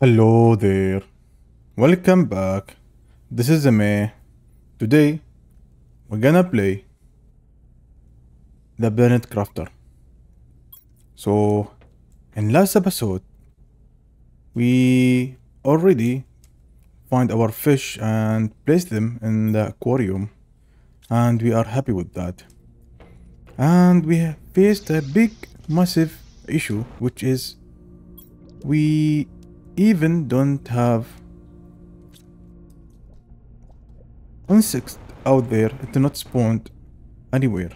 Hello there. Welcome back. This is Ame. Today we're gonna play the Planet Crafter. So in last episode we already find our fish and place them in the aquarium and we are happy with that. And we have faced a big massive issue which is we even don't have insects out there it not spawned anywhere.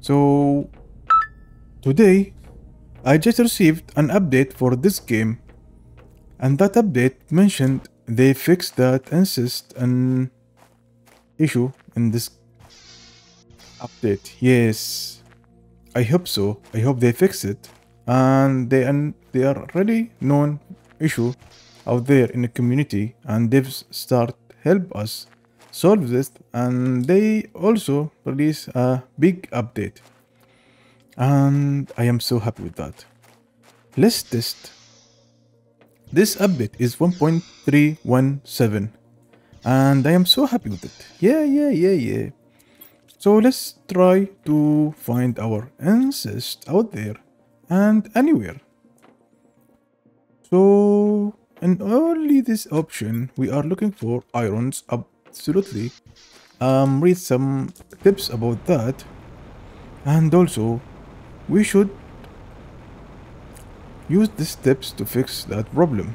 So today i just received an update for this game. And that update mentioned they fixed that insect and issue in this update. Yes. I hope so. I hope they fix it. And they and they are already known issue out there in the community and devs start help us solve this and they also release a big update. And i am so happy with that. Let's test. This update is 1.317 and i am so happy with it. Yeah yeah yeah yeah. So let's try to find our ancestors out there and anywhere so in only this option we are looking for irons absolutely. Um read some tips about that. And also we should use these tips to fix that problem.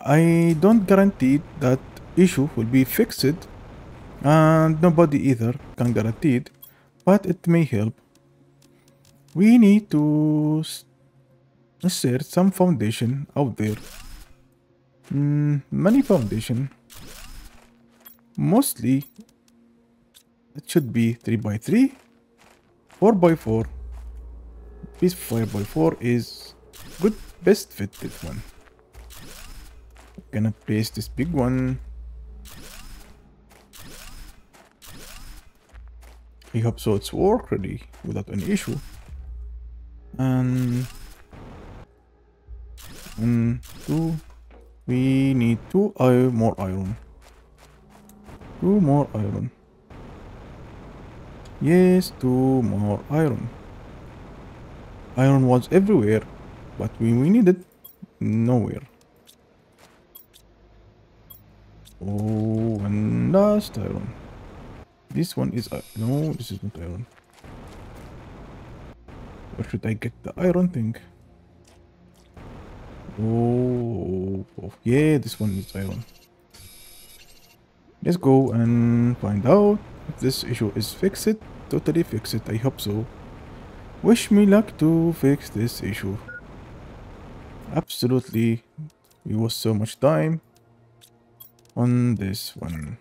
I don't guarantee that issue will be fixed and nobody either can guarantee it but it may help. We need to insert some foundation out there. Mm, many foundation. Mostly it should be 3 by 3 4 by 4 This 5 by 4 is good best fit this one. Gonna place this big one. I hope so it's work ready without any issue. And one, two. We need two iron, more iron. Two more iron. Yes, two more iron. Iron was everywhere, but we, we needed nowhere. Oh, and last iron. This one is uh, no, this is not iron. Where should I get the iron thing? Oh, yeah, this one is iron. Let's go and find out if this issue is fixed. Totally fix it, I hope so. Wish me luck to fix this issue. Absolutely, we waste so much time on this one.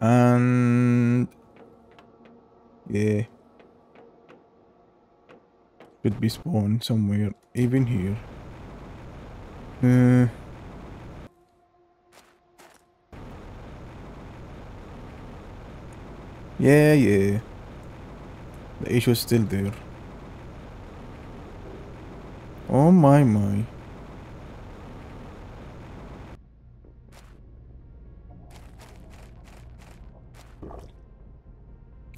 And yeah could be spawned somewhere, even here. Uh, yeah, yeah. The issue is still there. Oh my my.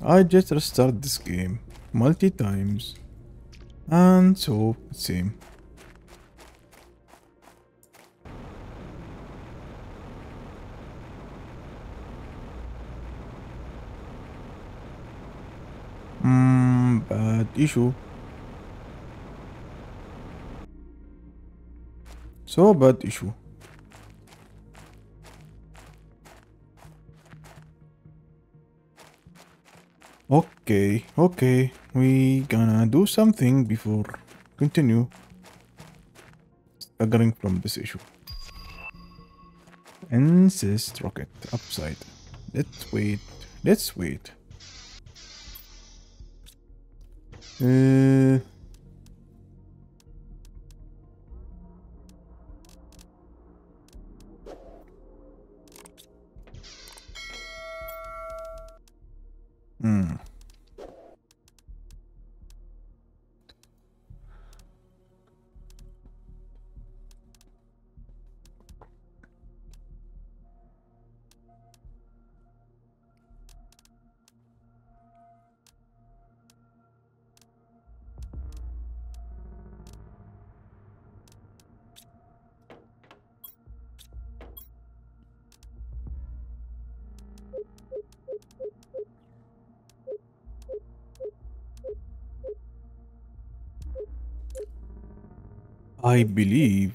I just restart this game multi times and so, same. Hmm, bad issue. So bad issue. Okay, okay. We gonna do something before continue staggering from this issue. Insist rocket upside. Let's wait. Let's wait. Uh, I believe,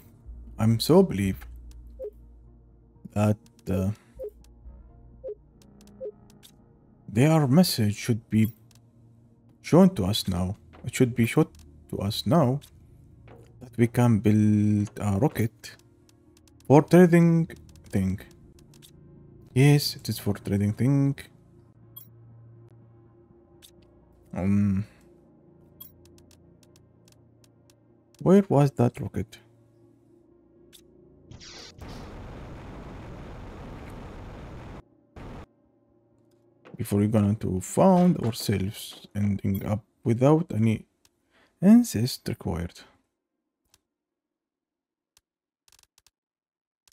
I'm so believe that uh, their message should be shown to us now. It should be shown to us now that we can build a rocket for trading thing. Yes, it is for trading thing. Um, where was that rocket? Before we're going to found ourselves ending up without any incest required.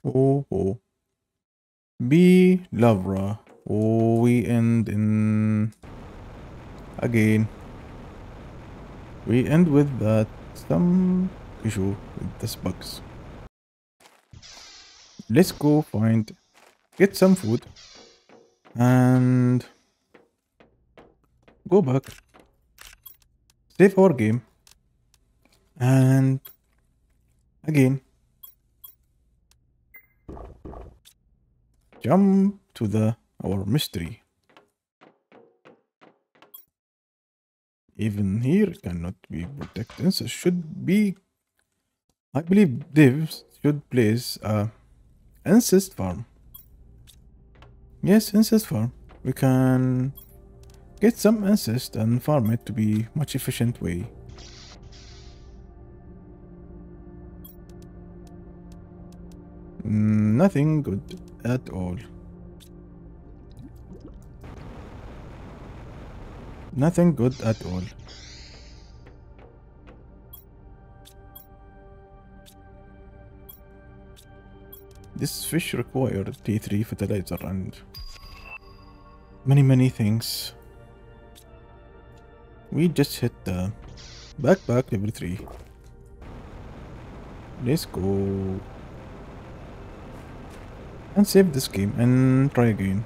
Oh, oh. B. Lavra. Oh, we end in... Again. We end with that some issue with this bugs. Let's go find... Get some food. And... Go back. Save our game. And... Again. jump to the our mystery. Even here cannot be protected. So should be I believe devs should place a incest farm. Yes, incest farm. We can get some incest and farm it to be much efficient way. Mm, nothing good at all. Nothing good at all. This fish required T3 fertilizer and many many things. We just hit the backpack level 3. Let's go and save this game and try again.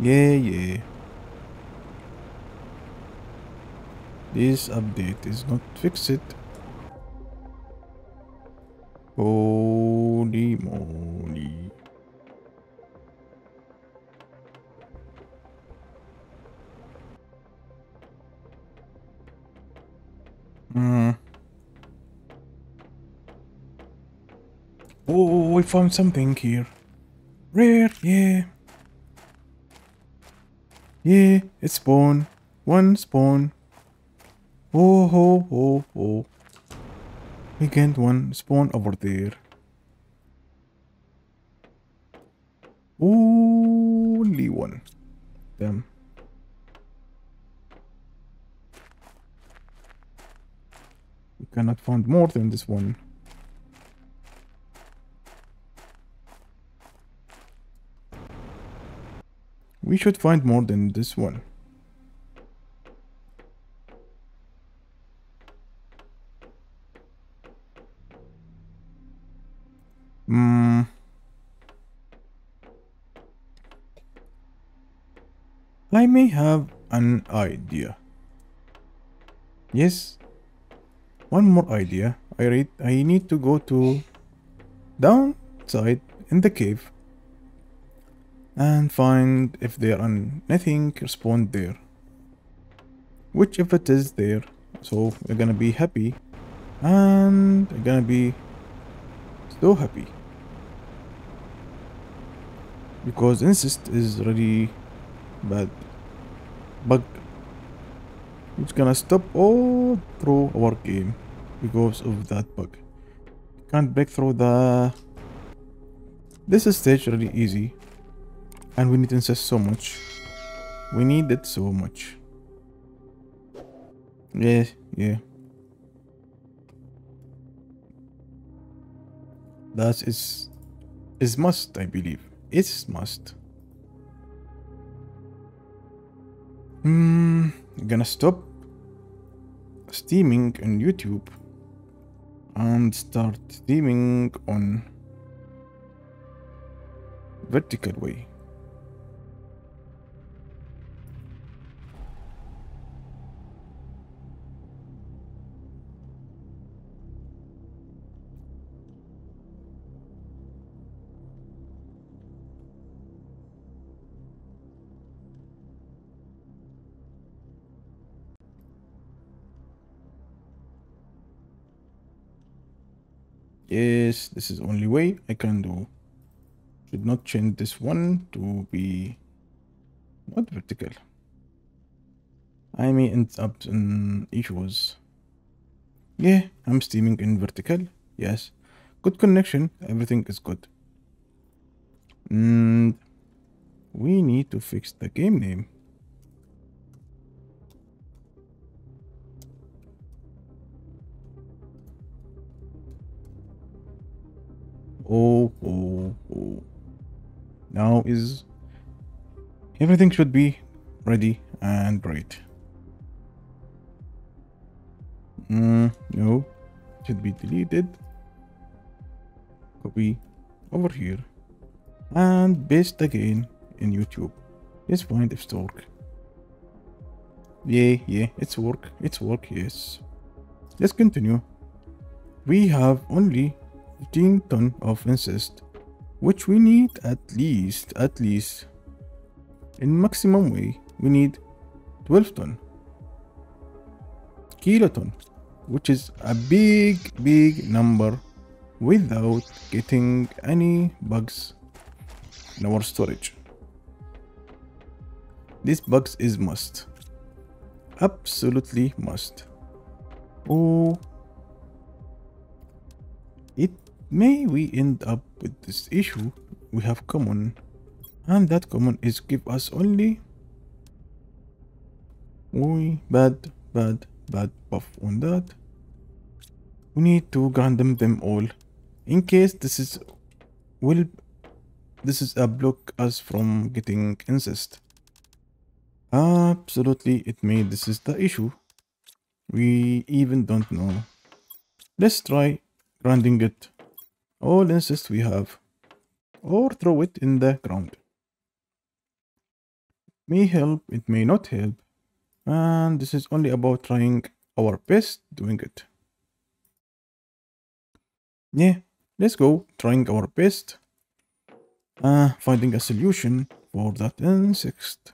Yeah, yeah. This update is not fixed. Holy moly. Hmm. Oh, we found something here. Rare, yeah. Yeah, it's spawn. One spawn. Oh, oh, oh, oh. We get one spawn over there. Only one. Damn. We cannot find more than this one. We should find more than this one. Hmm. I may have an idea. Yes. One more idea. I read I need to go to downside in the cave and find if there are nothing respond there. Which if it is there so we're gonna be happy and we're gonna be so happy. Because insist is really bad. Bug. It's gonna stop all through our game because of that bug. Can't break through the this is stage really easy and we need incest so much. We need it so much. Yeah, yeah. That is is must, I believe. It's must. Hmm, gonna stop streaming on YouTube and start streaming on vertical way. Yes, this is only way I can do. Should not change this one to be not vertical. I may end up in issues. Yeah, I'm steaming in vertical. Yes. Good connection. Everything is good. And we need to fix the game name. Is everything should be ready and bright. Mm, no, should be deleted. Copy over here and paste again in YouTube. Let's find if it's. Yeah, yeah, it's work. It's work, yes. Let's continue. We have only 15 ton of incest, which we need at least, at least, in maximum way, we need 12 ton. Kiloton, which is a big, big number without getting any bugs in our storage. This bugs is must. Absolutely must. Oh, may we end up with this issue? We have common. And that common is give us only we bad bad bad buff on that. We need to random them all. In case this is will this is a block us from getting incest. Absolutely it may this is the issue. We even don't know. Let's try grinding it all incest we have or throw it in the ground. May help it may not help and this is only about trying our best doing it. Yeah let's go trying our best uh, finding a solution for that insect.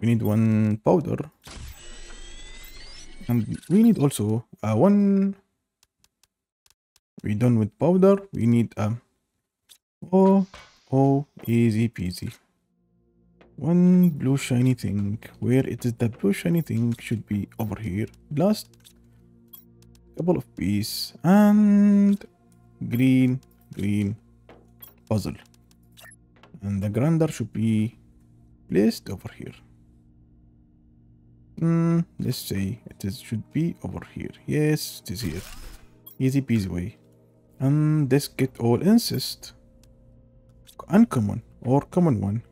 We need one powder and we need also uh, one we done with powder. We need a oh oh easy peasy. One blue shiny thing. Where it is the blue shiny thing should be over here. Last couple of piece. And green green puzzle. And the grinder should be placed over here. Mm, let's say it is should be over here. Yes it is here. Easy peasy way and this get all incest. Uncommon or common one.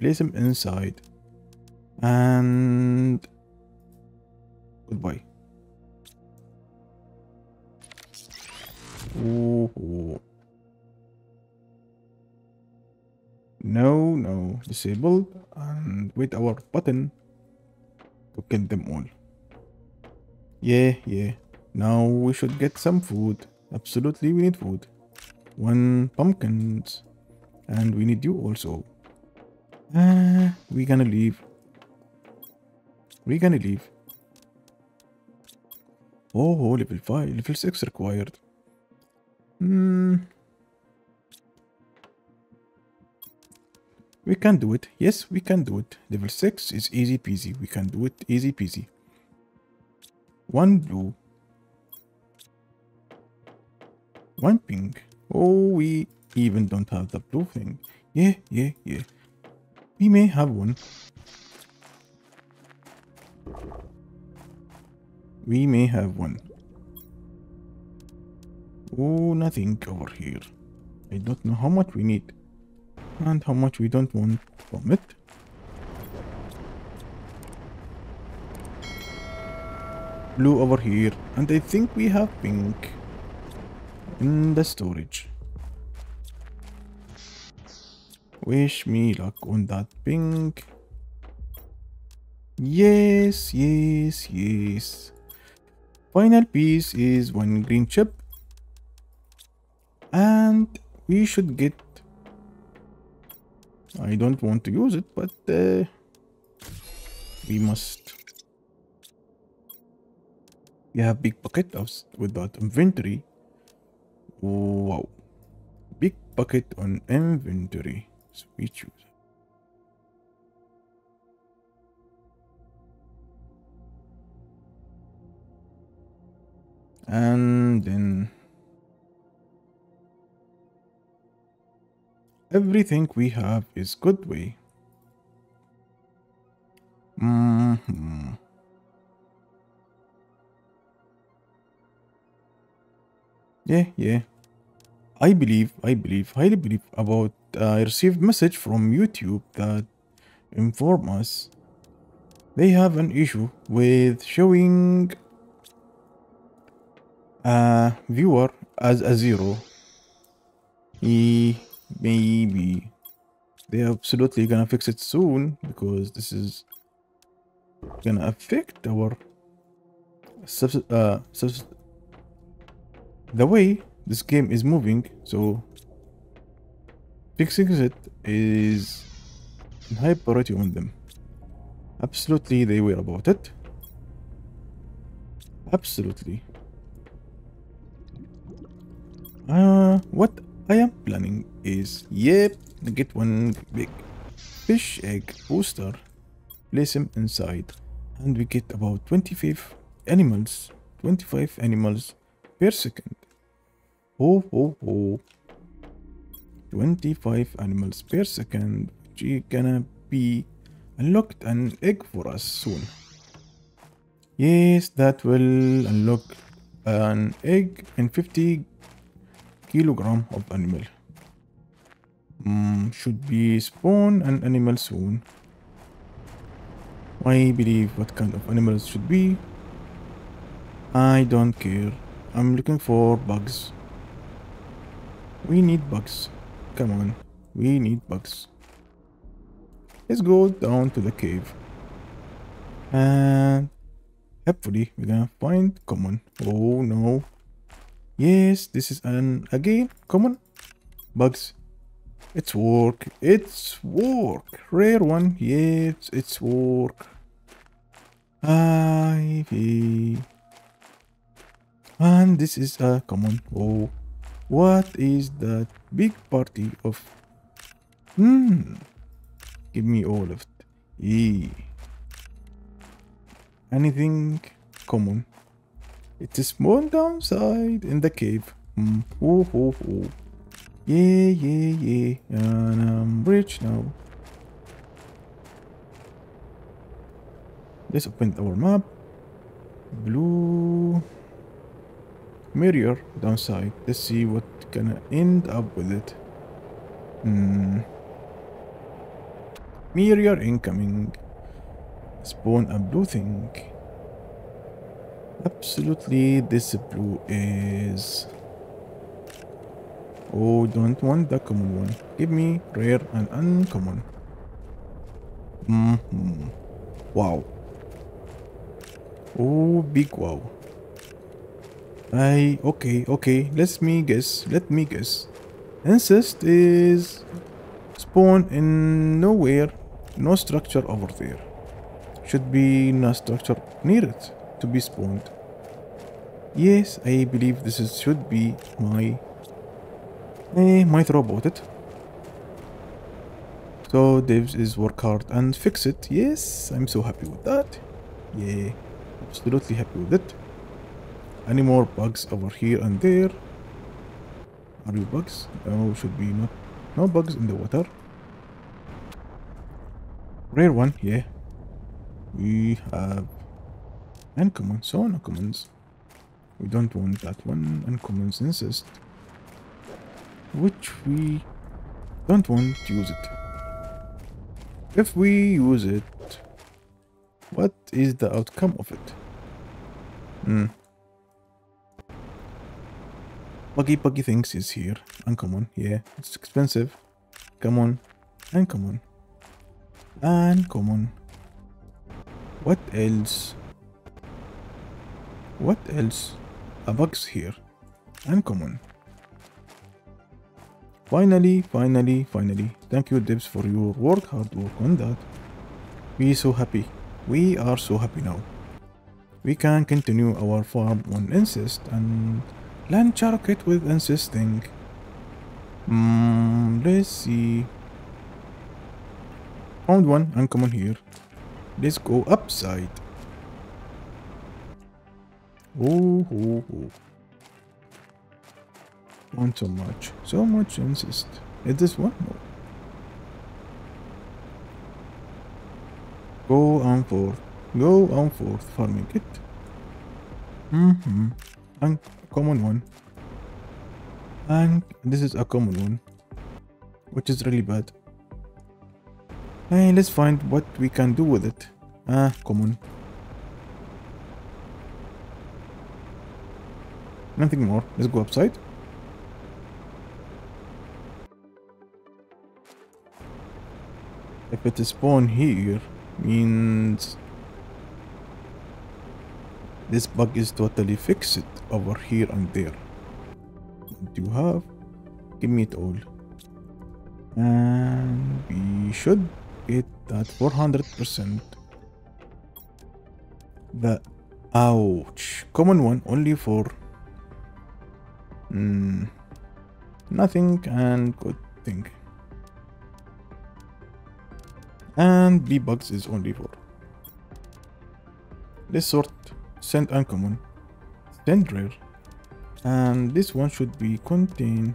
Place them inside. And goodbye. Ooh. no no. Disabled and with our button to kill them all. Yeah yeah. Now we should get some food absolutely we need food. One pumpkins and we need you also. Uh, we gonna leave. We gonna leave. Oh, oh level 5 level 6 required. Hmm. We can do it. Yes we can do it. Level 6 is easy peasy. We can do it easy peasy. One blue one pink oh we even don't have the blue thing yeah yeah yeah we may have one. We may have one. Oh, nothing over here. I don't know how much we need and how much we don't want from it. Blue over here and I think we have pink in the storage. Wish me luck on that pink. Yes, yes, yes. Final piece is one green chip. And we should get... I don't want to use it, but uh, we must. We have big pocket of with that inventory. Wow. Big bucket on inventory. Sweet shoes. And then everything we have is good way. hmm Yeah, yeah. I believe, I believe, highly believe about. Uh, I received message from YouTube that inform us they have an issue with showing a viewer as a zero. E maybe they absolutely gonna fix it soon because this is gonna affect our uh the way this game is moving so fixing it is high priority on them. Absolutely they were about it. Absolutely. Uh what i am planning is yep get one big fish egg booster place him inside and we get about 25 animals 25 animals per second oh oh oh 25 animals per second is gonna be unlocked an egg for us soon yes that will unlock an egg and 50 kilogram of animal mm, should be spawn an animal soon I believe what kind of animals should be. I don't care. I'm looking for bugs. We need bugs. Come on. We need bugs. Let's go down to the cave. And hopefully we're gonna find common. Oh no. Yes, this is an again common bugs. It's work. It's work. Rare one. Yes, it's work. Ivy. And this is a common. Oh, what is that big party of? Hmm. Give me all of it. E. Anything common? It's a small downside in the cave. Hmm. Oh, oh, oh. Yeah, yeah, yeah. And I'm rich now. Let's open our map. Blue mirror downside. Let's see what gonna end up with it. Hmm. Meteor incoming. Spawn a blue thing. Absolutely, this blue is. Oh, don't want the common one. Give me rare and uncommon. Mm hmm. Wow. Oh, big wow. I okay, okay. Let me guess. Let me guess. Incest is spawn in nowhere. No structure over there. Should be no structure near it to be spawned. Yes, I believe this is should be my eh, my throw about it. So devs is work hard and fix it. Yes, I'm so happy with that. Yeah absolutely happy with it any more bugs over here and there? Are you bugs? No should be not. No bugs in the water. Rare one yeah. We have uncommon so uncommons we don't want that one. Uncommons insist which we don't want to use it. If we use it what is the outcome of it? Hmm. Buggy Buggy Things is here. Uncommon, yeah. It's expensive. Come on. Uncommon. Uncommon. What else? What else? A bug's here. Uncommon. Finally, finally, finally. Thank you, Dibs, for your work, hard work on that. We so happy. We are so happy now. We can continue our farm on incest and Launch a rocket with insisting. Hmm, let's see. Found one uncommon here. Let's go upside. Oh, oh, oh. Want so much. So much insist. Is this one? No. Go on forth. Go on forth, farming it. Mm-hmm. Uncommon one. And this is a common one. Which is really bad. Hey, let's find what we can do with it. Ah, common. Nothing more. Let's go upside. If it spawn here, means this bug is totally fixed over here and there. What do you have? Give me it all. And we should get that 400%. The ouch. Common one only for mm, nothing and good thing. And B bugs is only for. Let's sort send uncommon, send and this one should be contain.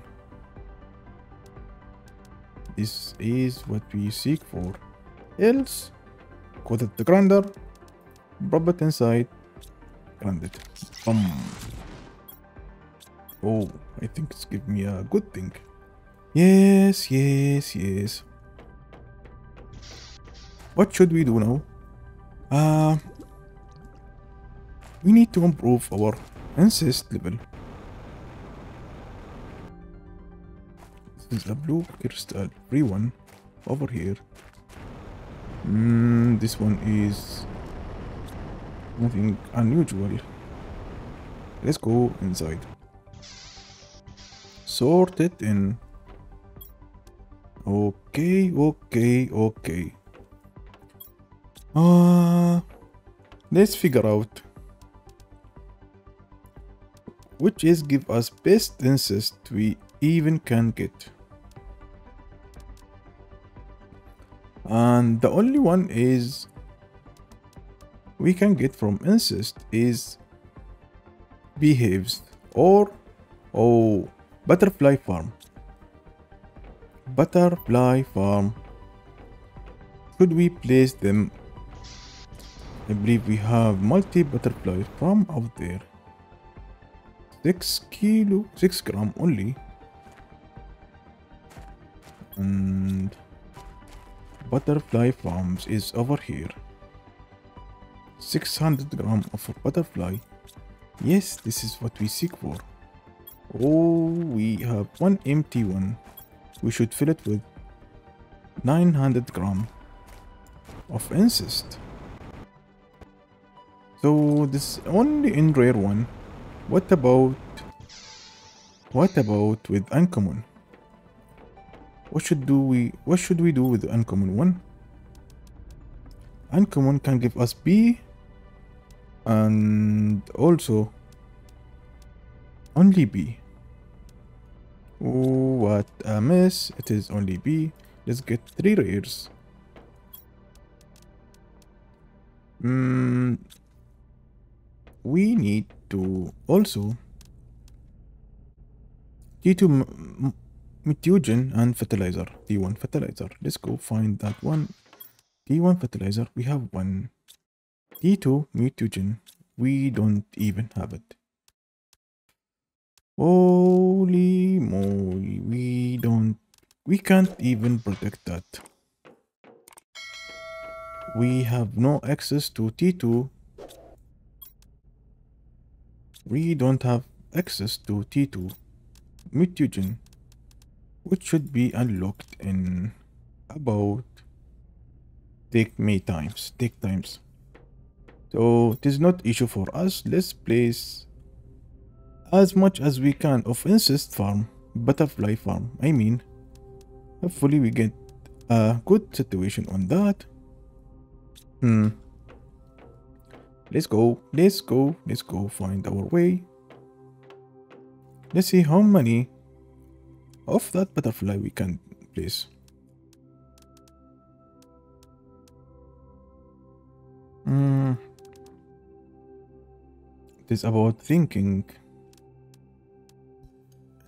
This is what we seek for. Else, go to the grinder, drop it inside, grind it. Boom. Oh, I think it's giving me a good thing. Yes, yes, yes. What should we do now? Uh, we need to improve our insist level. This is a blue crystal free one over here. Mm, this one is nothing unusual. Let's go inside. Sort it in. Okay, okay, okay. Uh, let's figure out which is give us best insist we even can get. And the only one is we can get from insist is beehives or oh butterfly farm butterfly farm should we place them I believe we have multi butterflies from out there. 6 kilo, 6 gram only. And butterfly farms is over here. 600 gram of butterfly. Yes, this is what we seek for. Oh, we have one empty one. We should fill it with 900 gram of insist. So this only in rare one. What about what about with uncommon? What should do we what should we do with the uncommon one? Uncommon can give us B and also only B. Oh, what a mess. It is only B. Let's get three rares. Mm, we need to also T2 mutagen and fertilizer. T1 fertilizer. Let's go find that one. T1 fertilizer. We have one. T2 mutagen. We don't even have it. Holy moly. We don't. We can't even protect that. We have no access to T2 we don't have access to T2 mutagen which should be unlocked in about take me times take times. So it is not issue for us. Let's place as much as we can of insist farm butterfly farm. I mean hopefully we get a good situation on that. Hmm Let's go, let's go, let's go find our way. Let's see how many of that butterfly we can place. Hmm. It is about thinking.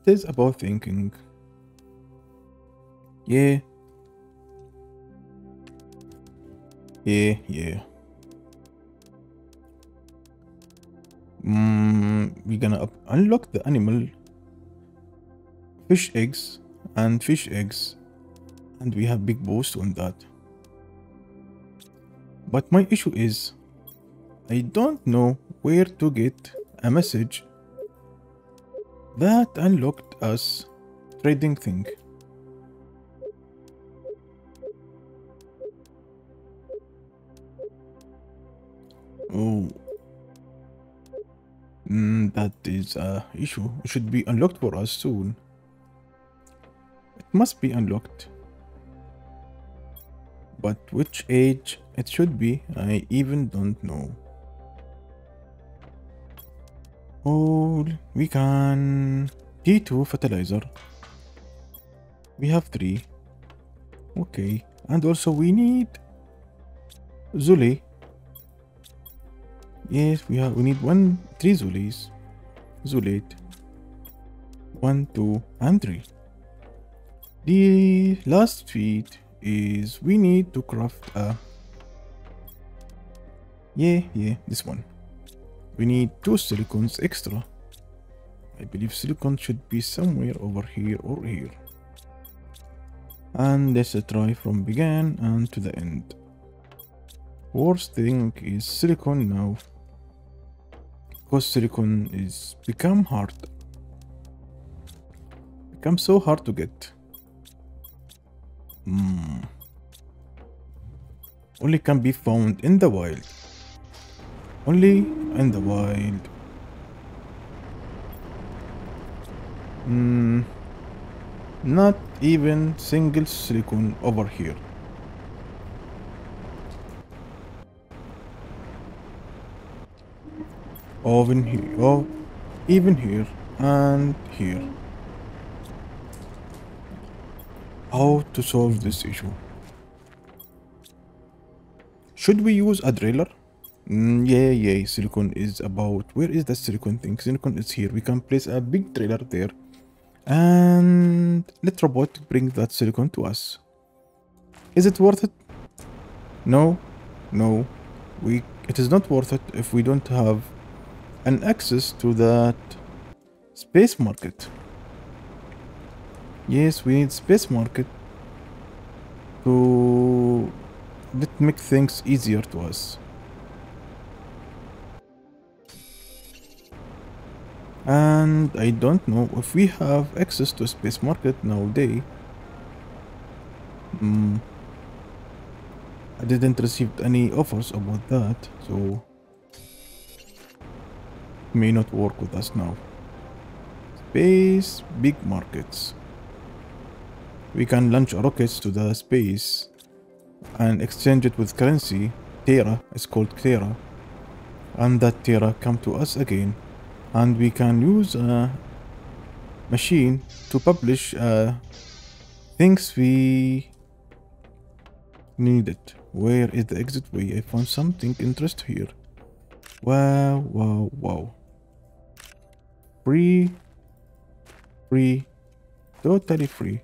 It is about thinking. Yeah. Yeah, yeah. Mm, we're gonna unlock the animal. Fish eggs and fish eggs. And we have big boost on that. But my issue is I don't know where to get a message that unlocked us trading thing. Oh Mm, that is a issue. It should be unlocked for us soon. It must be unlocked. But which age it should be, I even don't know. Oh, we can... T2 fertilizer. We have three. Okay. And also we need... Zeolite Yes, we have we need one three Zeolites. Zeolite. One, two, and three. The last feat is we need to craft a yeah, yeah, this one. We need two silicons extra. I believe silicon should be somewhere over here or here. And let's try from begin and to the end. Worst thing is silicon now because silicon is become hard. Become so hard to get. Mm. only can be found in the wild. Only in the wild. Mm. not even single silicon over here even here, oh, even here and here. How to solve this issue? Should we use a driller? Mm, yeah, yeah, silicon is about, where is the silicon thing? Silicon is here. We can place a big driller there and let robot bring that silicon to us. Is it worth it? No, no, we, it is not worth it if we don't have an access to that space market. Yes, we need space market to let make things easier to us. And I don't know if we have access to space market nowadays. Mm, I didn't receive any offers about that, so may not work with us now. Space, big markets. We can launch rockets to the space and exchange it with currency. Terra is called Terra. And that Terra come to us again. And we can use a machine to publish uh, things we needed. Where is the exit way? I found something interest here. Wow, wow, wow free, free, totally free,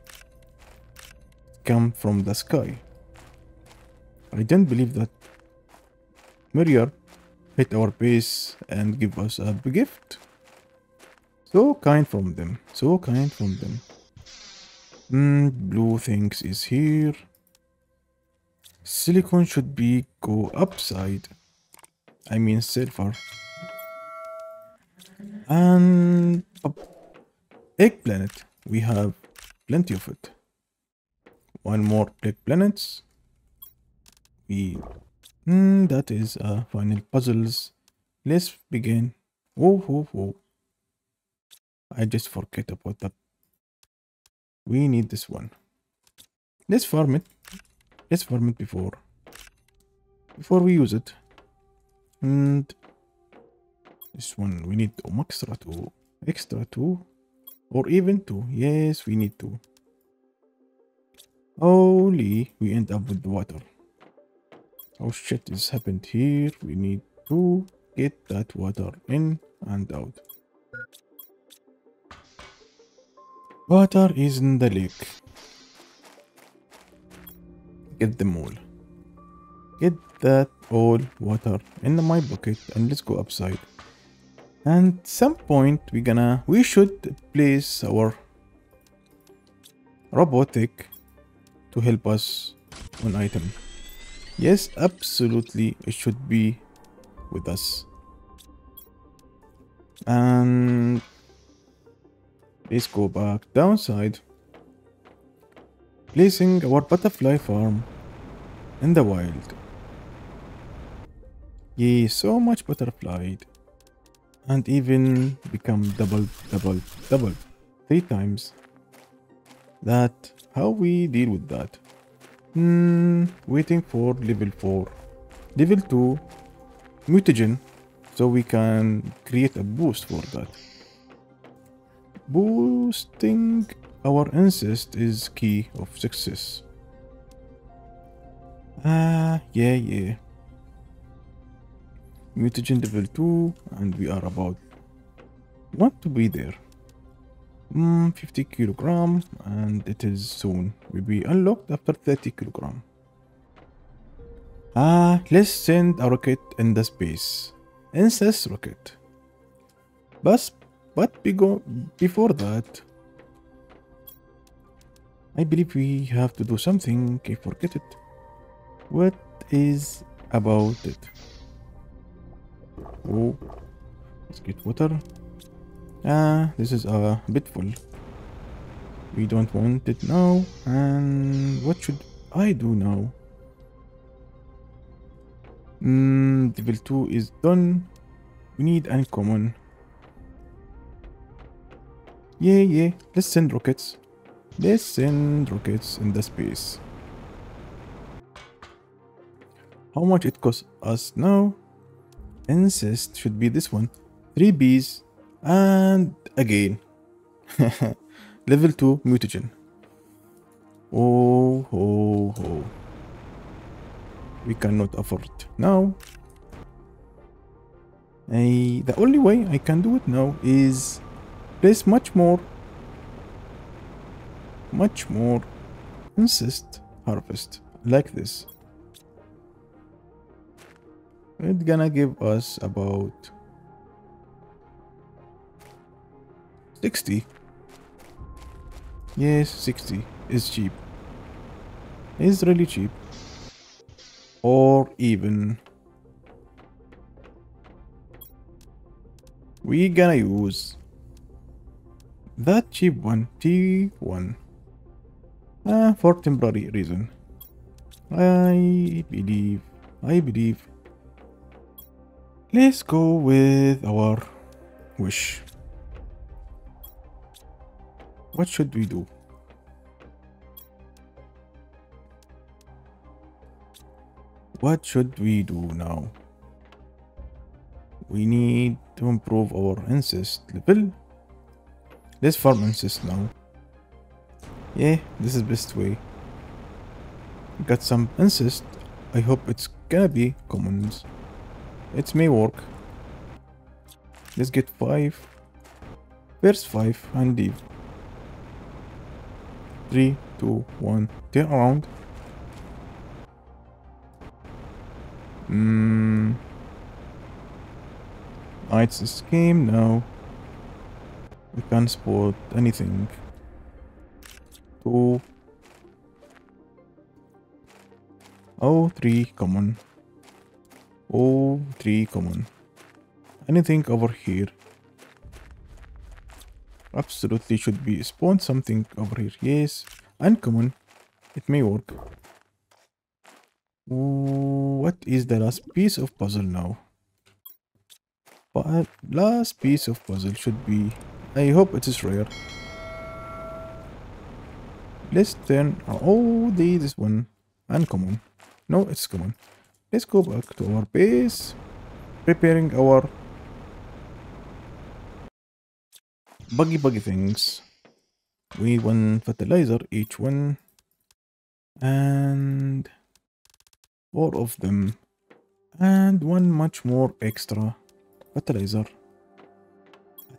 come from the sky. I didn't believe that Meteor hit our base and give us a gift. So kind from them, so kind from them. Mm, blue things is here. Silicon should be go upside. I mean silver. And egg planet. We have plenty of it. One more egg planets. We mm, that is uh, final puzzles. Let's begin. Oh, oh, oh. I just forget about that. We need this one. Let's farm it. Let's farm it before. Before we use it. And this one we need extra two extra two Or even two. Yes, we need two. Holy, we end up with water. Oh shit this happened here. We need to get that water in and out. Water is in the lake. Get them all. Get that all water in my bucket and let's go upside. And some point we're gonna we should place our robotic to help us on item. Yes, absolutely it should be with us. And let's go back downside. Placing our butterfly farm in the wild. Yay, so much butterfly. And even become double, double, double, three times. That, how we deal with that? Hmm, waiting for level 4. Level 2, mutagen, so we can create a boost for that. Boosting our incest is key of success. Ah, yeah, yeah. Mutagen level 2, and we are about want to be there. Mm, 50 kilogram, and it is soon. We will be unlocked after 30 kilogram. Ah, let's send a rocket in the space. Incest rocket. But, but before that, I believe we have to do something. I forget it. What is about it? Oh, let's get water. Ah, this is a bit full. We don't want it now. And what should I do now? Hmm, level 2 is done. We need uncommon. Yeah, yeah. Let's send rockets. Let's send rockets in the space. How much it costs us now? Incest should be this one. 3 bees and again. Level 2 mutagen. Oh, oh, oh. We cannot afford now. I, the only way I can do it now is place much more, much more incest harvest like this. It's gonna give us about 60. Yes, 60 is cheap. Is really cheap. Or even we gonna use that cheap one, T1. Uh, for temporary reason. I believe, I believe Let's go with our wish. What should we do? What should we do now? We need to improve our incest level. Let's farm incest now. Yeah, this is best way. Got some incest. I hope it's gonna be commons. It may work. Let's get five. First five and leave. Three, two, one. Turn around. Hmm. It's a scheme now. We can't spot anything. Two. Oh, three, come on. Oh, three common. Anything over here? Absolutely should be spawn something over here. Yes, uncommon. It may work. What is the last piece of puzzle now? But last piece of puzzle should be... I hope it is rare. Let's turn... Oh, this one. Uncommon. No, it's common. Let's go back to our base. Preparing our buggy buggy things. We one fertilizer each one. And four of them. And one much more extra fertilizer.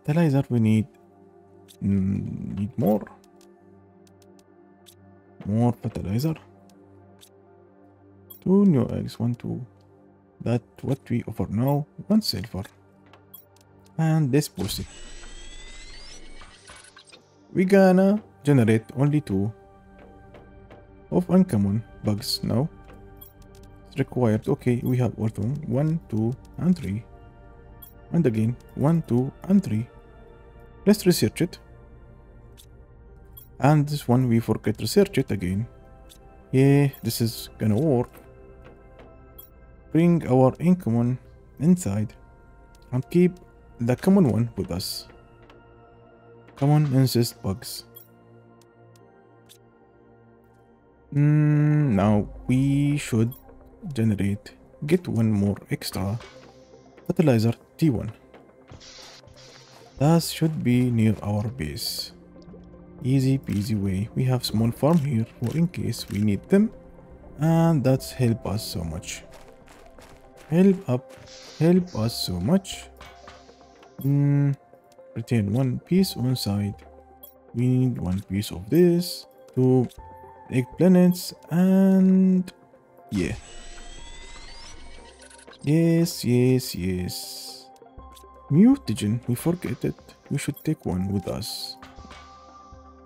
Fertilizer we need mm, need more. More fertilizer. Two new eggs, one, two. That what we offer now, one silver. And boost it. We gonna generate only two of uncommon bugs now. It's required. Okay, we have them. One, two, and three. And again, one, two, and three. Let's research it. And this one we forget research it again. Yeah, this is gonna work. Bring our uncommon inside and keep the common one with us. Common insist bugs. Mm, now we should generate get one more extra fertilizer T1. That should be near our base. Easy peasy way. We have small farm here for in case we need them and that's help us so much. Help up, help us so much. Mm, retain one piece on side. We need one piece of this, to egg planets, and yeah. Yes, yes, yes. Mutagen, we forget it. We should take one with us.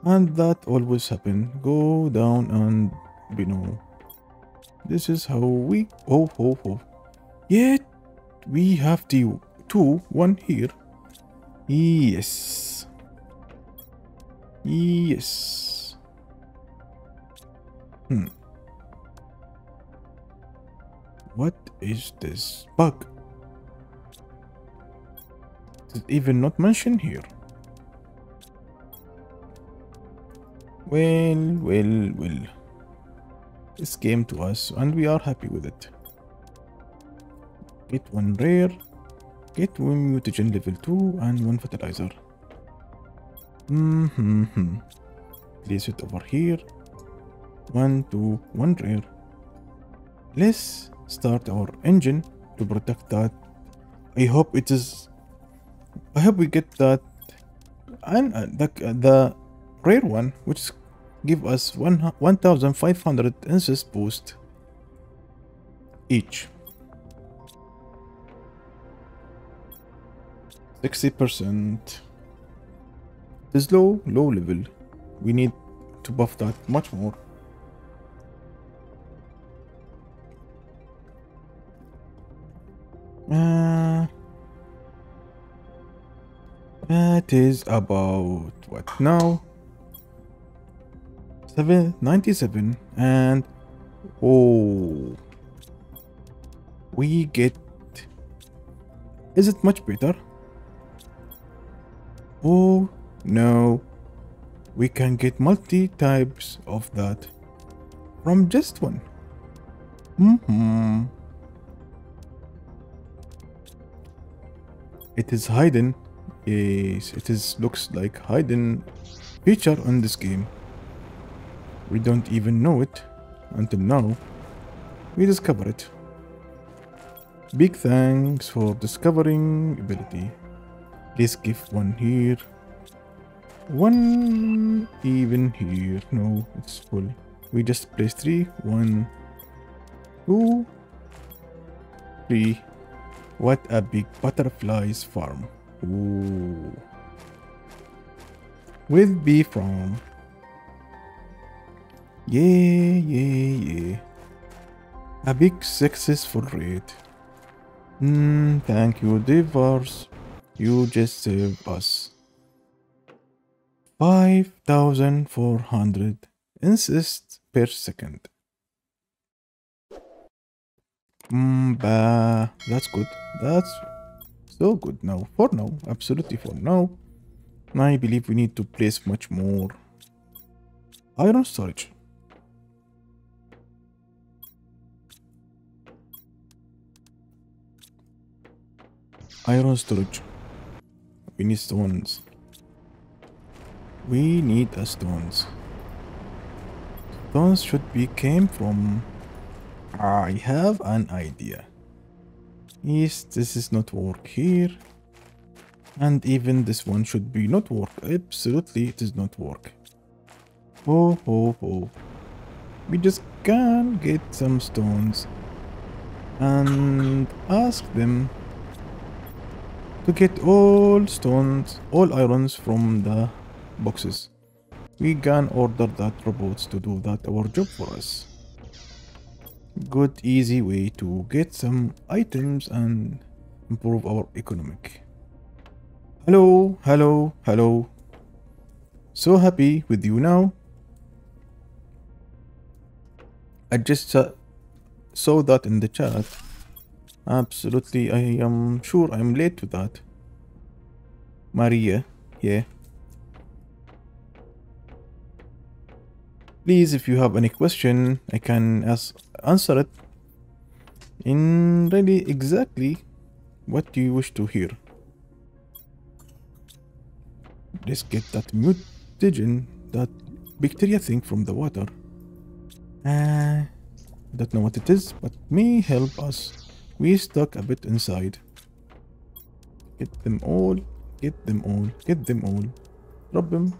And that always happen. Go down and below. This is how we... Oh, oh, oh. Yet, we have the two, one here. Yes. Yes. Hmm. What is this bug? Is it even not mentioned here? Well, well, well. This came to us and we are happy with it. Get one rare. Get one mutagen level 2 and one fertilizer. Mm hmm. Place it over here. One, two, one rare. Let's start our engine to protect that. I hope it is. I hope we get that. And uh, the, uh, the rare one, which give us one 1500 insist boost each 60% is low low level. We need to buff that much more. Uh, that is about what now? 797 and oh. We get is it much better oh no we can get multi types of that from just one mm hmm it is hidden yes it is looks like hidden feature on this game we don't even know it until now. We discover it. Big thanks for discovering ability. Let's give one here. One even here. No, it's full. We just place three. One, two, three. What a big butterflies farm. Ooh. With bee farm. Yeah, yeah, yeah. A big successful rate. Hmm, thank you, Divers. You just saved us. 5,400 insists per second. Mm, bah, that's good. That's so good now. For now, absolutely for now. I believe we need to place much more iron storage. Iron storage. We need stones. We need a stones. Stones should be came from... I have an idea. Yes, this is not work here. And even this one should be not work. Absolutely, it is not work. Oh, oh, oh. We just can get some stones and ask them to get all stones, all irons from the boxes. We can order that robots to do that our job for us. Good easy way to get some items and improve our economic. Hello, hello, hello. So happy with you now. I just uh, saw that in the chat. Absolutely, I am sure I'm late to that. Maria, yeah. Please, if you have any question, I can ask, answer it in really exactly what do you wish to hear. Let's get that mutagen, that bacteria thing from the water. Uh, don't know what it is, but may help us. We stuck a bit inside. Get them all, get them all, get them all. Drop them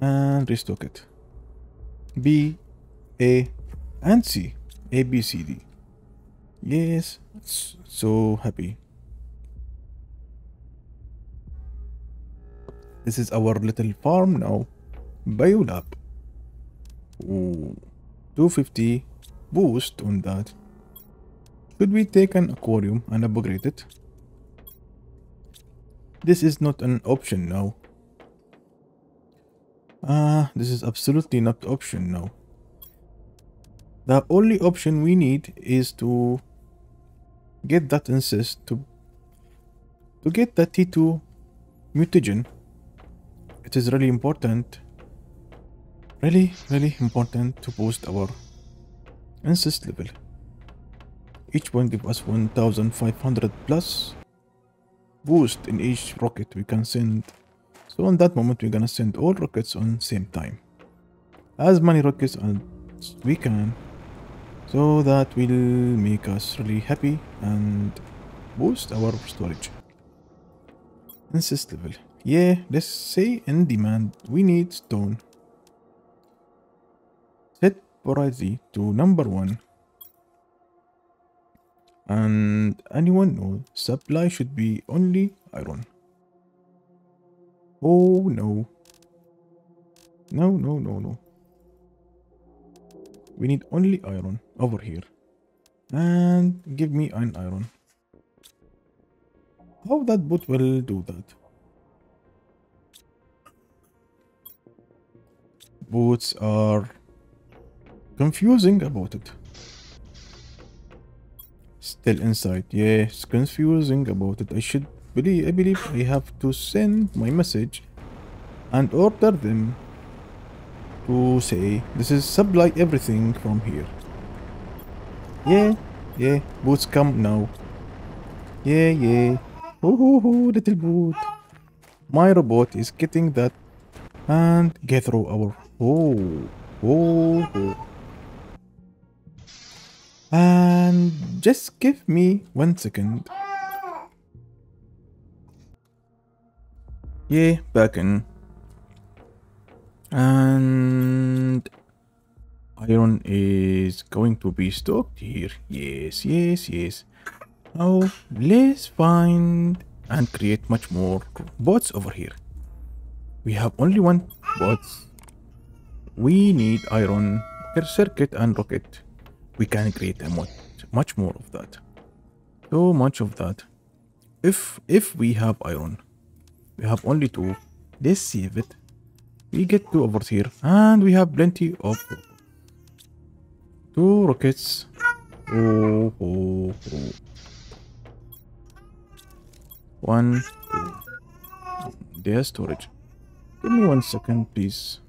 and restock it. B, A, and C. A, B, C, D. Yes, so happy. This is our little farm now. Biolab. Ooh, 250 boost on that. Should we take an aquarium and upgrade it? This is not an option now. Ah, uh, this is absolutely not option now. The only option we need is to get that insist to to get the T2 mutagen it is really important really really important to boost our insist level each one give us 1500 plus boost in each rocket we can send so in that moment we're gonna send all rockets on same time as many rockets as we can so that will make us really happy and boost our storage insist level yeah, let's say in demand, we need stone. Set priority to number one. And anyone knows supply should be only iron. Oh no. No, no, no, no. We need only iron over here. And give me an iron. How that bot will do that? boots are confusing about it. Still inside. Yeah, it's confusing about it. I should believe I believe I have to send my message and order them to say this is supply everything from here. Yeah, yeah, boots come now. Yeah, yeah. Oh, oh, oh little boot. My robot is getting that and get through our Oh, oh, oh. And just give me one second. Yeah, back in. And iron is going to be stocked here. Yes, yes, yes. Now let's find and create much more bots over here. We have only one bots we need iron circuit and rocket. We can create a much, much more of that. So much of that. If if we have iron, we have only two. Let's save it. We get two over here, and we have plenty of two rockets. Oh, oh, oh. One, two. Storage. Give me one second, please.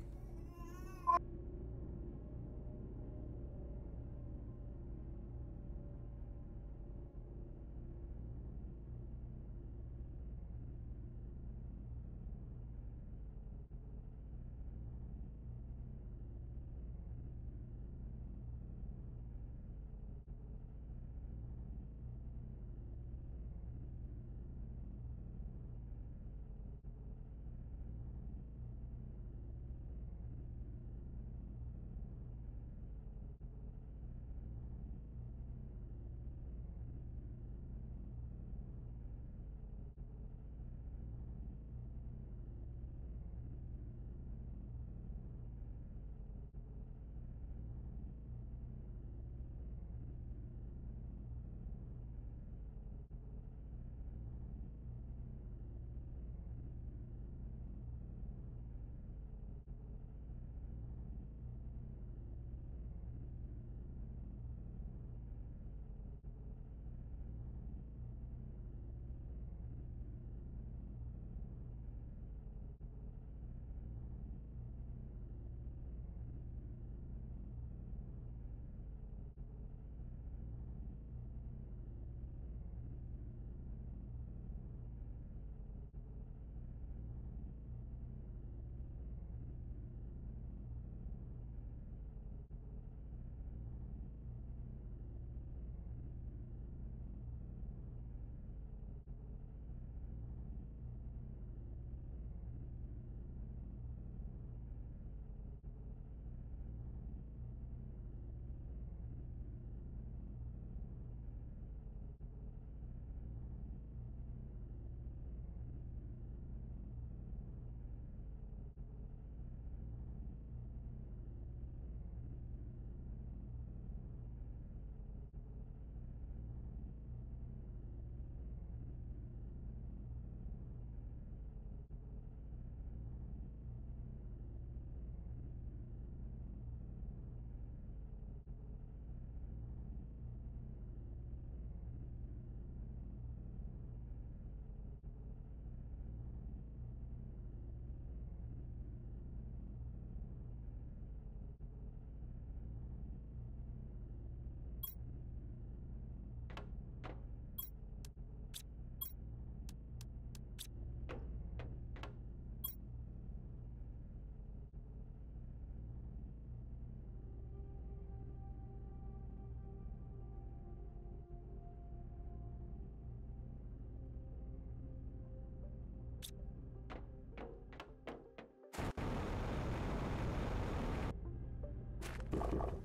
you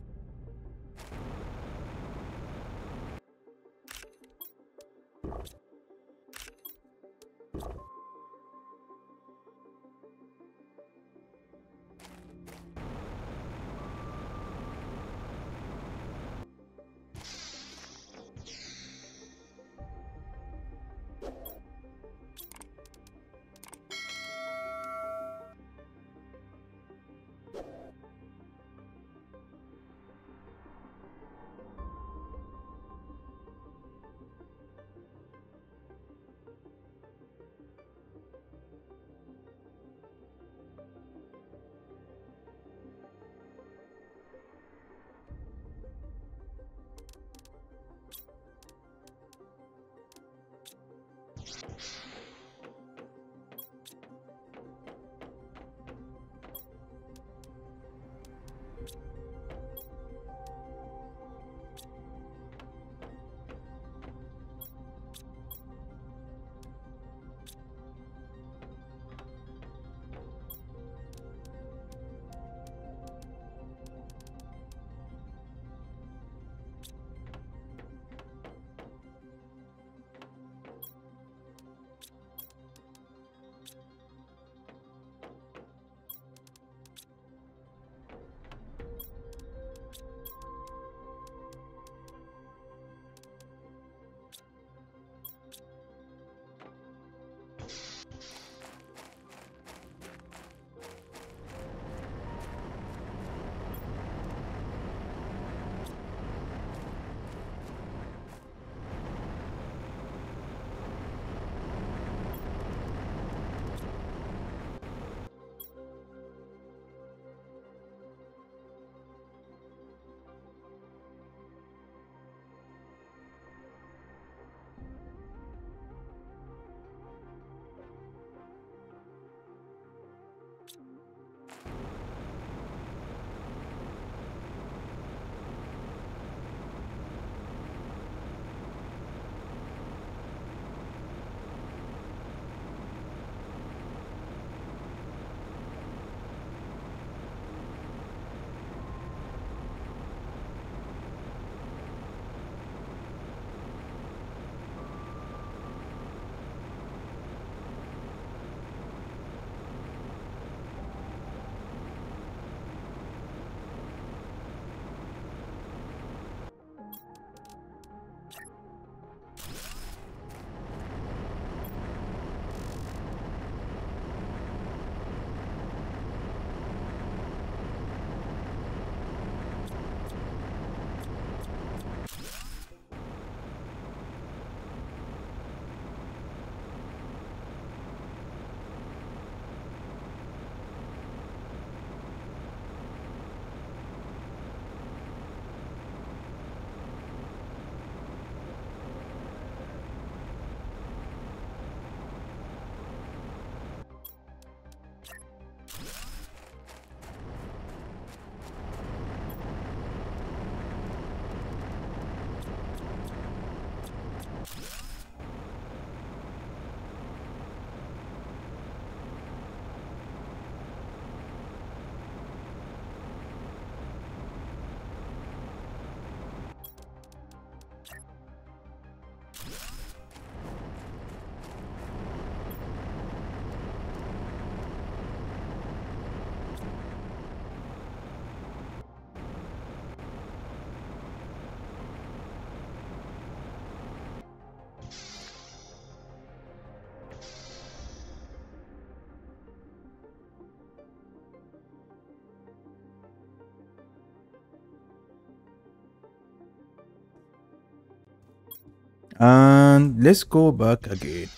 And let's go back again.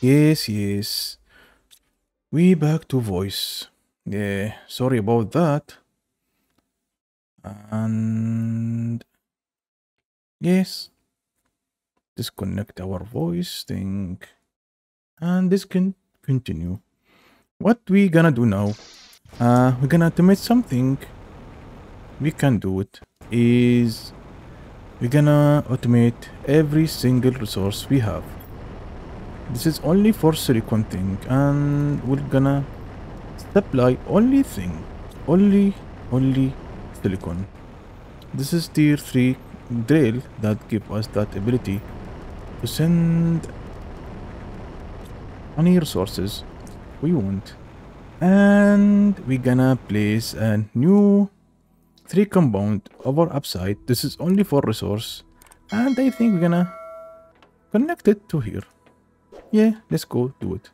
Yes, yes. We back to voice. Yeah, sorry about that. And yes, disconnect our voice thing. And this can continue. What we gonna do now? Uh, we're gonna automate something. We can do it. Is we're gonna automate every single resource we have this is only for silicon thing and we're gonna supply only thing only only silicon. This is tier 3 drill that give us that ability to send any resources we want. And we're gonna place a new 3 compound over upside. This is only for resource. And I think we're gonna connect it to here. Yeah, let's go do it.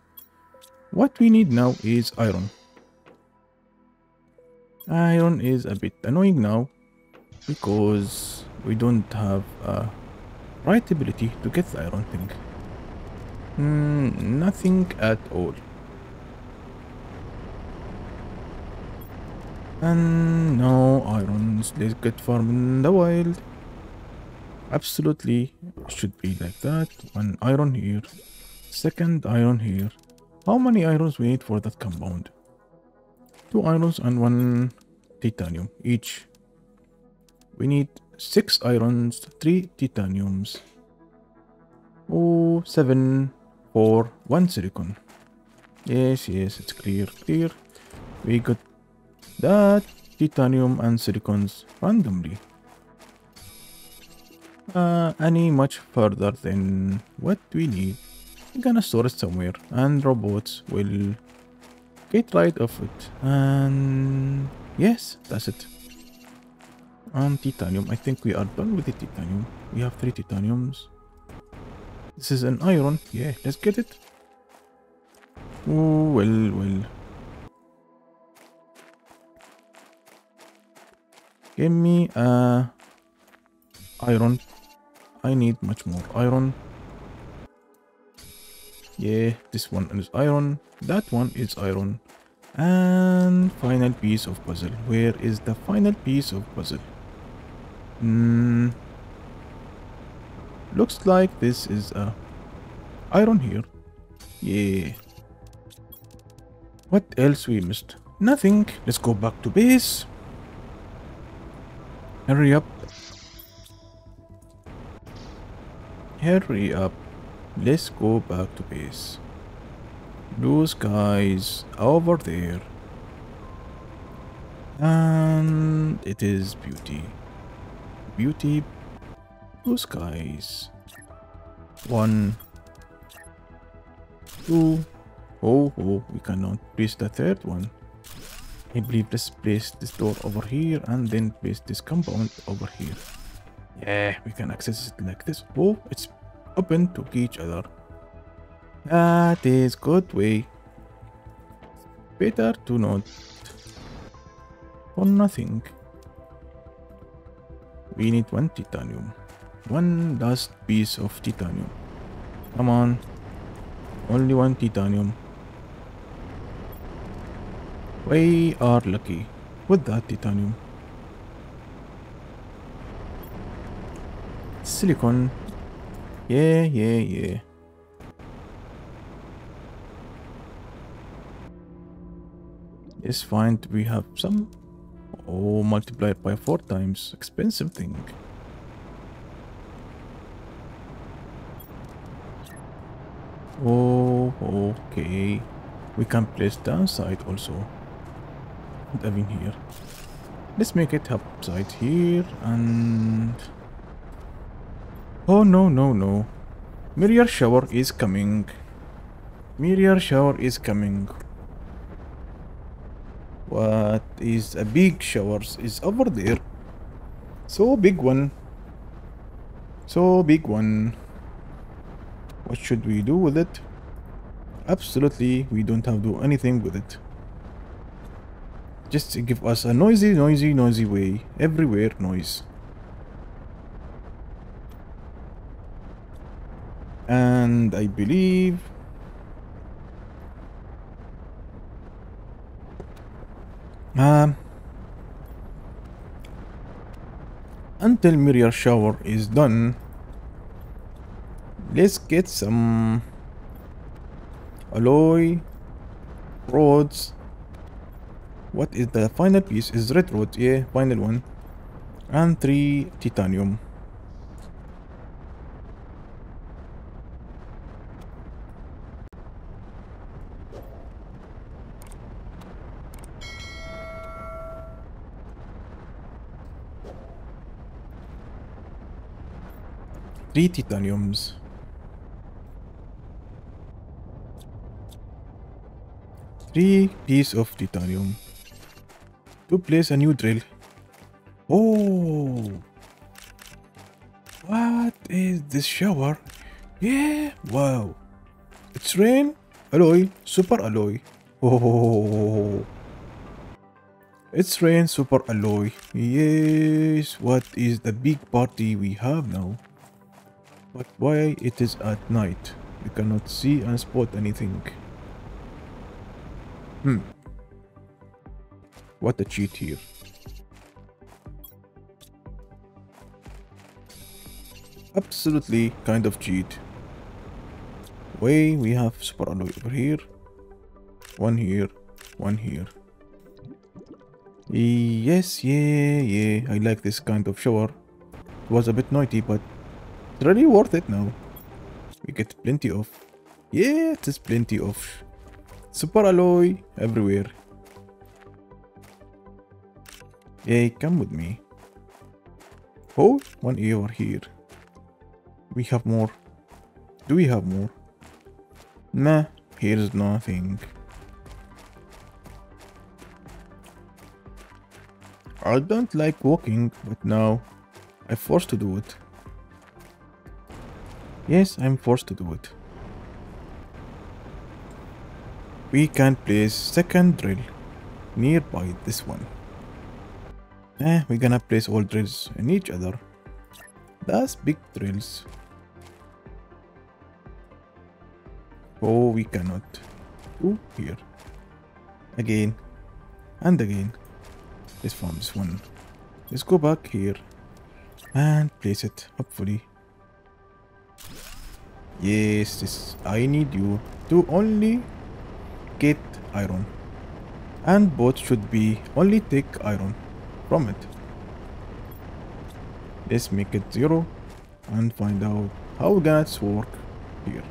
What we need now is iron. Iron is a bit annoying now because we don't have a right ability to get the iron thing. Mm, nothing at all. And no irons. Let's get farm in the wild. Absolutely should be like that. One iron here. Second iron here. How many irons we need for that compound? Two irons and one titanium each. We need six irons, three titaniums. Oh, seven, four, one silicon. Yes, yes, it's clear, clear. We got that titanium and silicons randomly. Uh, any much further than what we need. We're gonna store it somewhere and robots will get rid of it. And yes, that's it. And titanium. I think we are done with the titanium. We have three titaniums. This is an iron. Yeah, let's get it. Oh, well, well. Give me a iron. I need much more iron. Yeah, this one is iron. That one is iron. And final piece of puzzle. Where is the final piece of puzzle? Hmm. Looks like this is a iron here. Yeah. What else we missed? Nothing. Let's go back to base. Hurry up. Hurry up. Let's go back to base. Blue skies over there. And it is beauty. Beauty. Blue skies. One. Two. Oh, oh, we cannot place the third one. I believe let's place this door over here and then place this compound over here. Yeah, we can access it like this. Oh, it's open to each other. That is good way. Better to not for nothing. We need one titanium. One last piece of titanium. Come on. Only one titanium. We are lucky with that titanium. Silicon. Yeah, yeah, yeah. It's fine. We have some. Oh, multiplied by four times. Expensive thing. Oh, okay. We can place downside also. Having here. Let's make it upside here and... Oh no, no, no. Meteor shower is coming. Meteor shower is coming. What is a big showers is over there. So big one. So big one. What should we do with it? Absolutely, we don't have to do anything with it. Just give us a noisy, noisy, noisy way. Everywhere noise. And I believe... Um, until Meteor Shower is done, let's get some alloy rods what is the final piece is red rod yeah final one. And three titanium. Three titaniums. Three piece of titanium. To place a new drill. Oh! What is this shower? Yeah, wow. It's rain, alloy, super alloy. Oh, it's rain, super alloy. Yes, what is the big party we have now? But why it is at night? We cannot see and spot anything. Hmm. What a cheat here. Absolutely kind of cheat. Way we have super alloy over here. One here, one here. Yes, yeah, yeah, I like this kind of shower. It was a bit noisy, but it's really worth it now. We get plenty of... Yeah, it is plenty of super alloy everywhere. Hey, come with me. Oh, one over here. We have more. Do we have more? Nah, here's nothing. I don't like walking, but now I'm forced to do it. Yes, I'm forced to do it. We can place second drill nearby this one. Eh, we're gonna place all drills in each other. That's big drills. Oh, we cannot. Oh, here. Again. And again. Let's form this one. Let's go back here. And place it, hopefully. Yes, this I need you to only get iron. And both should be only take iron from it. Let's make it zero and find out how that's work here.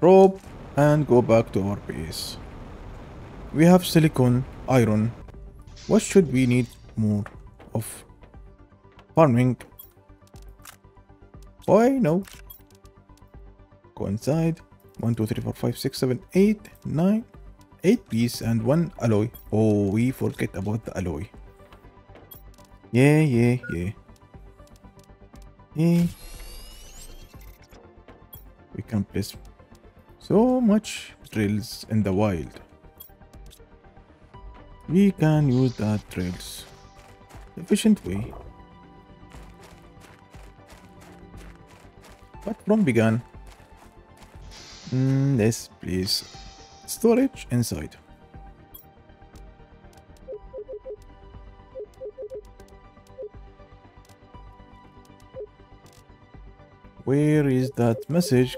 Drop and go back to our base. We have silicon, iron. What should we need more of? Farming. Why no? Go inside. 1, 2, 3, 4, 5, 6, 7, 8, 9, 8 piece and 1 alloy. Oh, we forget about the alloy. Yeah, yeah, yeah. Yeah. We can place so much drills in the wild. We can use that drills efficient way. But from began, mm, let's place storage inside. Where is that message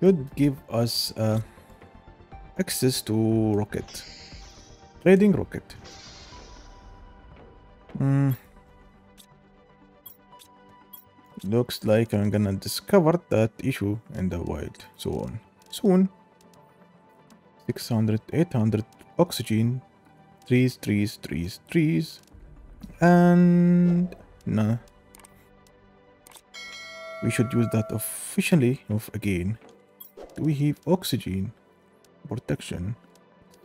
should give us uh, access to rocket. Trading rocket. Hmm. Looks like I'm gonna discover that issue in the wild So soon. Soon. 600, 800 oxygen. Trees, trees, trees, trees. And... Nah. We should use that officially of again we have oxygen protection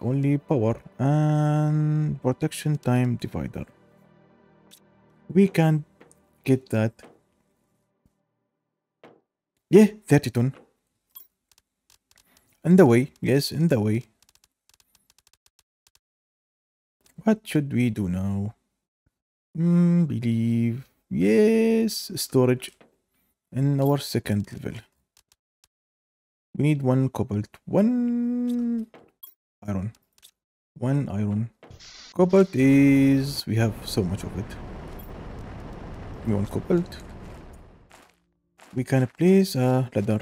only power and protection time divider we can get that yeah 30 ton in the way yes in the way what should we do now mm, believe yes storage in our second level we need one cobalt, one iron, one iron. Cobalt is, we have so much of it. We want cobalt. We can place a ladder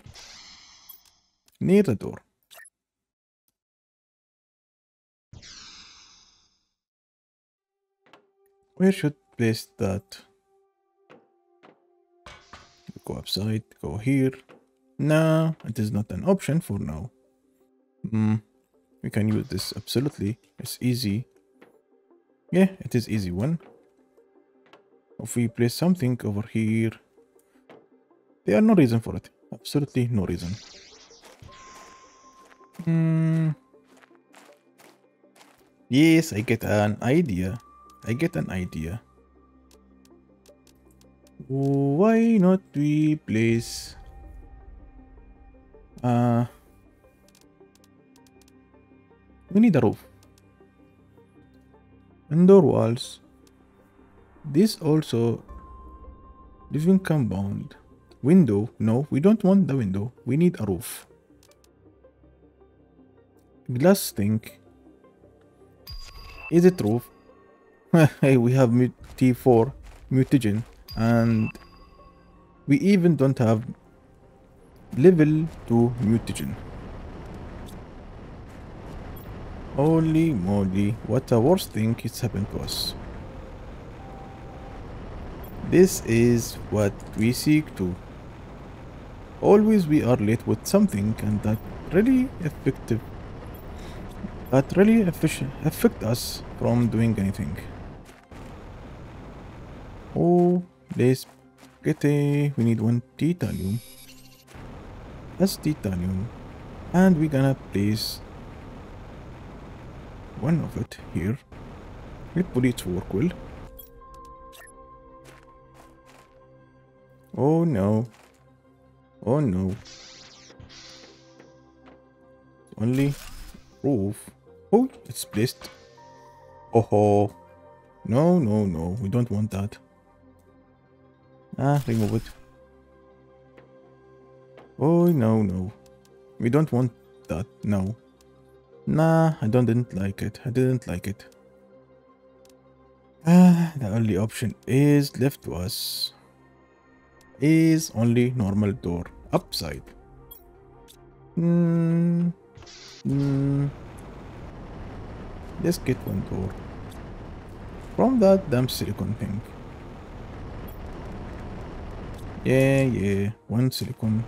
near the door. Where should place that? Go upside, go here. No, it is not an option for now. Mm, we can use this absolutely. It's easy. Yeah, it is easy one. if we place something over here, there are no reason for it. Absolutely no reason. Hmm. Yes, I get an idea. I get an idea. Why not we place... Uh, we need a roof. Indoor walls. This also living compound. Window. No, we don't want the window. We need a roof. Glass thing. Is it roof? hey, we have T4 mutagen and we even don't have level 2 mutagen. Holy moly, what a worst thing is happened to us. This is what we seek to. Always we are late with something and that really effective that really affect us from doing anything. Oh, get a, we need one titanium. That's titanium. And we're gonna place one of it here. Hopefully it work well. Oh no. Oh no. Only roof. Oh, it's placed. Oh, oh. No, no, no. We don't want that. Ah, remove it. Oh, no, no. We don't want that. No. Nah, I don't didn't like it. I didn't like it. Ah, the only option is left to us is only normal door upside. Hmm. Hmm. Let's get one door. From that damn silicon thing. Yeah, yeah, one silicon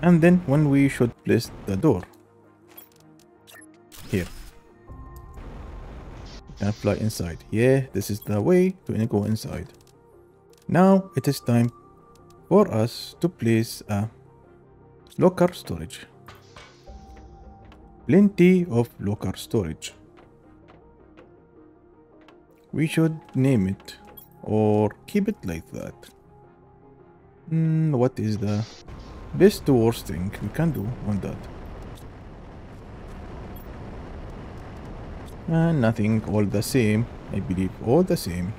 and then when we should place the door. Here. And fly inside. Yeah this is the way to go inside. Now it is time for us to place a locker storage. Plenty of locker storage. We should name it or keep it like that mm, what is the Best to worst thing we can do on that. And nothing, all the same. I believe all the same.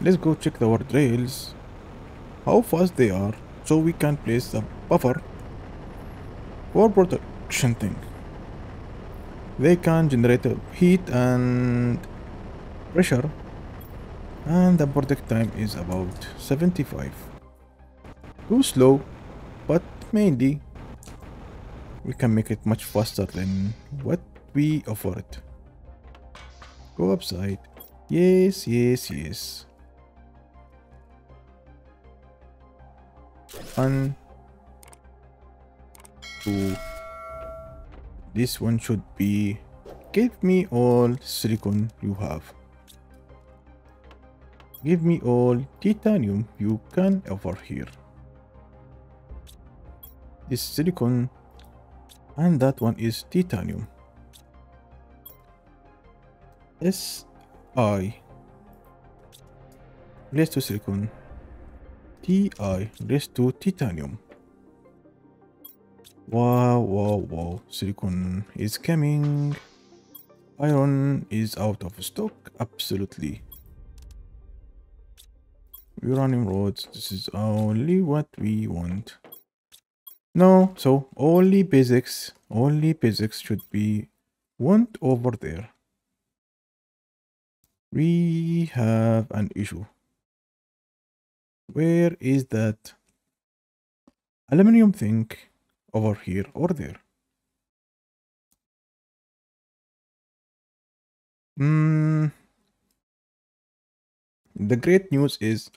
Let's go check the our rails. How fast they are, so we can place the buffer for protection thing. They can generate heat and pressure and the protect time is about 75 too slow but mainly we can make it much faster than what we offer it go upside. Yes yes yes. One two this one should be give me all silicon you have Give me all titanium you can offer here. This silicon and that one is titanium. S I raised to silicon. T I raised to titanium. Wow, wow, wow. Silicon is coming. Iron is out of stock. Absolutely. Uranium rods, this is only what we want. No, so only basics, only basics should be want over there. We have an issue. Where is that aluminum thing over here or there? Hmm. The great news is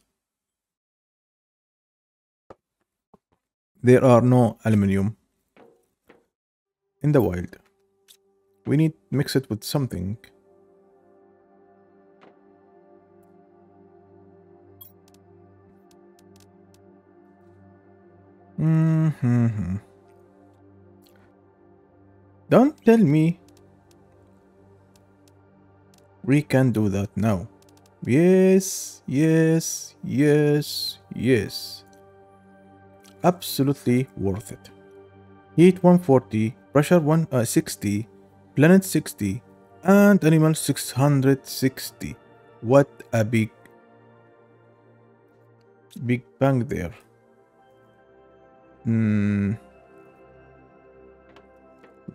there are no aluminium in the wild. We need mix it with something. Mm-hmm. Don't tell me we can do that now. Yes, yes, yes, yes. Absolutely worth it. Heat 140, pressure 160, uh, planet 60, and animal 660. What a big, big bang there. Hmm.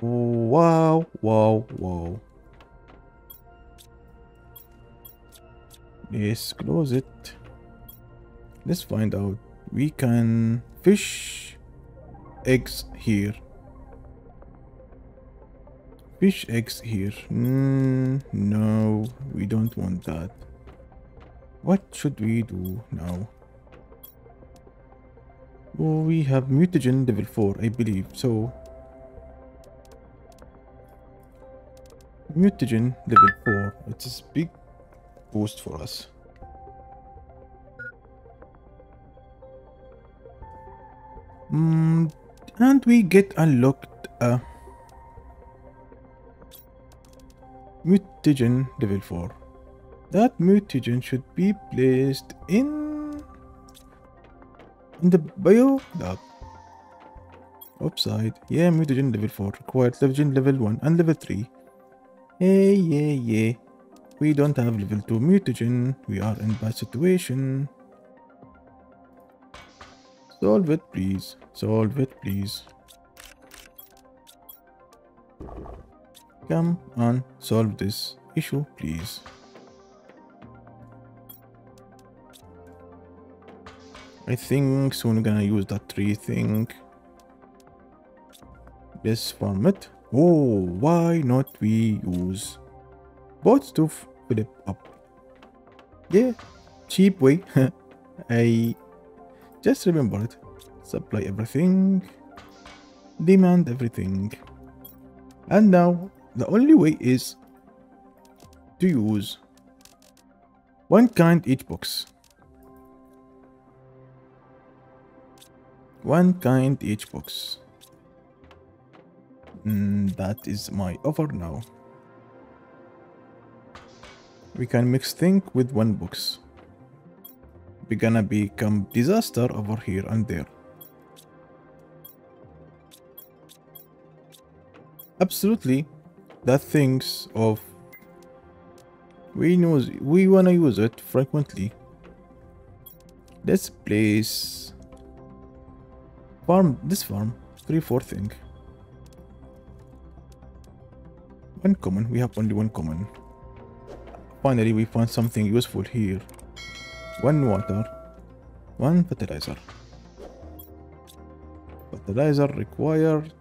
Wow, wow, wow. Let's close it. Let's find out. We can fish eggs here. Fish eggs here. Mm, no, we don't want that. What should we do now? Oh, we have mutagen level 4, I believe. So, mutagen level 4. It's a big boost for us. Mm, and we get unlocked a mutagen level 4. That mutagen should be placed in in the bio lab. Upside. Yeah, mutagen level 4. Required mutagen level 1 and level 3. Hey, yeah, yeah. We don't have level 2 mutagen. We are in bad situation. Solve it, please. Solve it, please. Come on, solve this issue, please. I think soon gonna use that tree thing. Let's farm it. Oh, why not we use boats to flip up? Yeah, cheap way. I just remember it. Supply everything. Demand everything. And now, the only way is to use one kind each box. One kind each box. Mm, that is my offer now. We can mix things with one box. We're gonna become disaster over here and there. Absolutely, that things of we know we wanna use it frequently. Let's place farm this farm three four thing. One common, we have only one common. Finally, we found something useful here. One water, one fertilizer. Fertilizer required